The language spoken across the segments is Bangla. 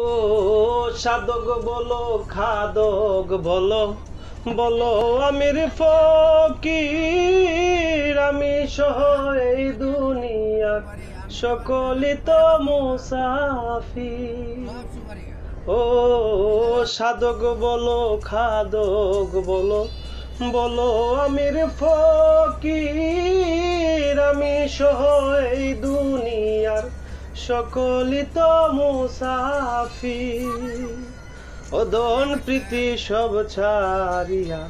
ও সাধক বলো, খাদক বলো বলো, আমির ফকির, আমি সহ এই দুনিয়া সকলি তো মুসাফির। ও সাধক বলো, খাদক বলো বলো, আমির ফকির, আমি সহ এই দুনিয়ার সকলি তো মুসাফির। অদন প্রীতি সব ছাড়িয়া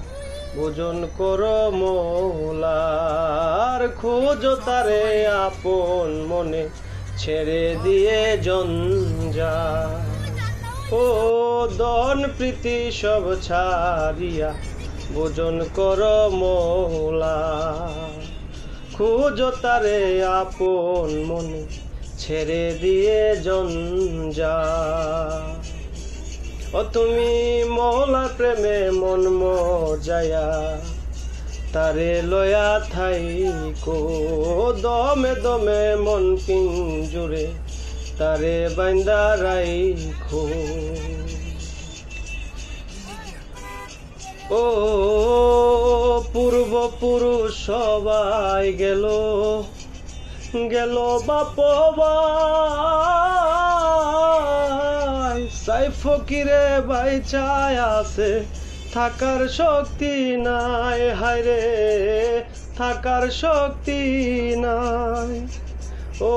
ভোজন কর মোলার খোঁজ তারে আপন মনে ছেড়ে দিয়ে জঞ্জা ও দন প্রীতি সব ছাড়িয়া ভোজন কর মোলা খোঁজ তারে আপন মনে ছেড়ে দিয়ে জঞ্জা ও তুমি মহলা প্রেমে মন মজায়া, তারে লয়া থাই কো, দমে দমে মন পিঞ্জুরে, তারে বাইন্দা রাইখো। ও পূর্ব পুরুষ সবাই গেল গেল বাপ সাই ফকিরে ভাই চায় আছে, থাকার শক্তি নাই, হায়রে, থাকার শক্তি নাই। ও,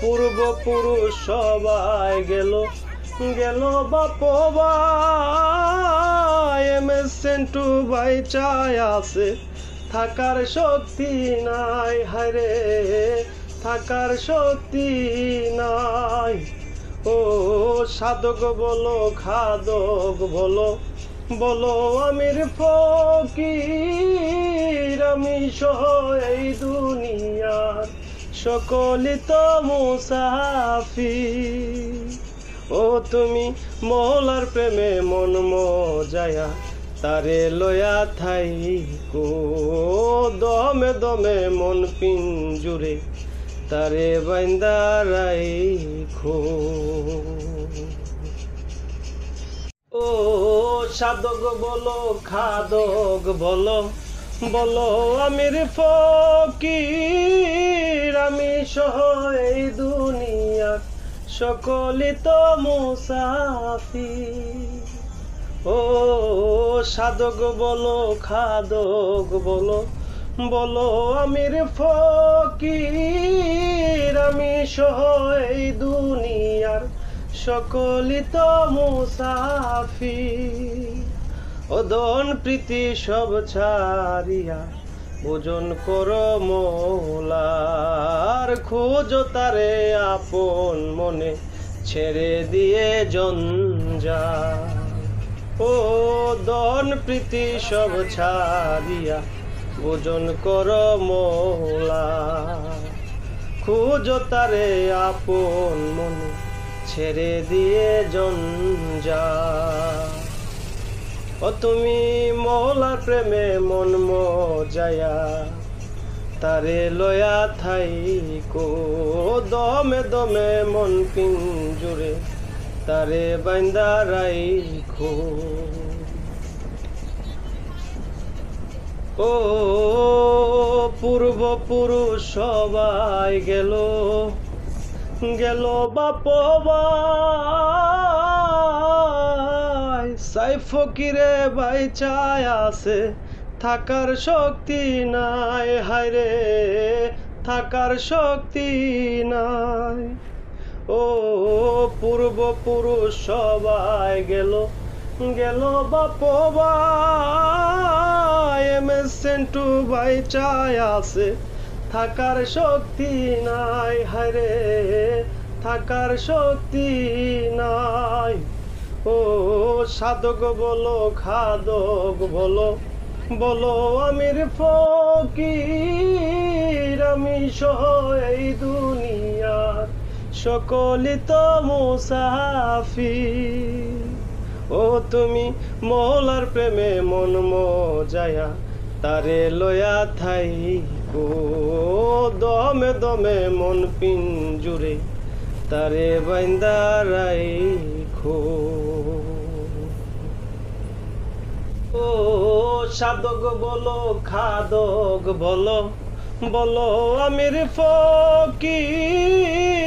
পূর্ব পুরুষ সবাই গেল গেল বাপ এম এস সেন্টু ভাই চায় আছে থাকার শক্তি নাই, হায়রে। থাকার শক্তি নাই। ও সাধক বলো, খাদক বলো বলো আমির ফকির, আমি সহ এই দুনিয়ার সকলি তো মুসাফির। ও তুমি মহলার প্রেমে মন মজায়া তারে লয়া থাই কো, দমে দমে মন পিঞ্জুরে, তারে বাইন্দারাই খো ও সাধক বলো, খাদক বলো বলো আমির ফকির, আমি সহ এই দুনিয়া, সকলি তো মুসাফির। ও সাধক বলো, খাদক বলো বলো আমির ফকির, আমি সহ এই দুনিয়ার সকলি তো মুসাফির অদন প্রীতি সব ছাড়িয়া ভোজন কর মোলার, খোঁজ তারে আপন মনে, ছেড়ে দিয়ে জঞ্জা ও দন প্রীতি সব ছাড়িয়া ভোজন কর মোলা খোঁজ তারে আপন মনে, ছেড়ে দিয়ে জঞ্জা। ও তুমি মহলার প্রেমে মন মজায়া, তারে লয়া থাই কো দমে দমে মন পিঞ্জুরে তারে বাইন্দা রাইখো। ও পূর্ব পুরুষ সবাই গেল গেল বাপ সাই ফকিরে ভাই চায় আছে, থাকার শক্তি নাই, হায় রে, থাকার শক্তি নাই। ও পূর্ব পুরুষ সবাই গেল গেল বাপ এম এস সেন্টু চায় আছে, থাকার শক্তি নাই হায়রে থাকার শক্তি নাই। ও, সাধক বলো, খাদক বলো বলো আমির ফকির, আমি সহ এই সকলি তো মুসাফি ও তুমি মৌলার প্রেমে মন মজায়া, তারে লয়া থাই কো দমে দমে মন পিঞ্জুরে, তারে বাইন্দারাই খো ও সাধক বলো, খাদক বলো বলো আমির ফকির।